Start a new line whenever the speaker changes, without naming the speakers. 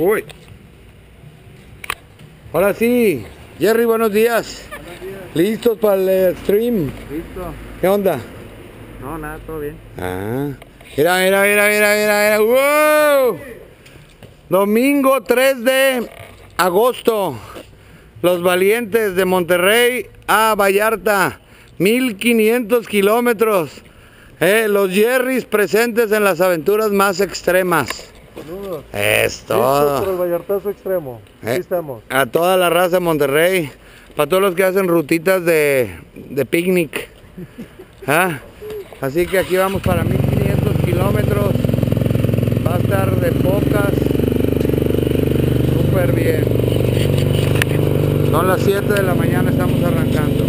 Uy. Ahora sí, Jerry, buenos días. ¿Listos para el stream?
Listo.
¿Qué onda?
No, nada, todo bien.
Ah. Mira, mira, mira, mira, mira, mira. ¡Wow! Domingo 3 de agosto. Los valientes de Monterrey a Vallarta. 1500 kilómetros. Eh, los Jerrys presentes en las aventuras más extremas.
Saludos.
Es todo.
por el Vallartazo extremo. Aquí
Eh,
estamos.
A toda la raza de Monterrey. Para todos los que hacen rutitas de, de picnic. ¿Ah? Así que aquí vamos para 1500 kilómetros. Va a estar de pocas. Súper bien. Son las 7 de la mañana, estamos arrancando.